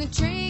the train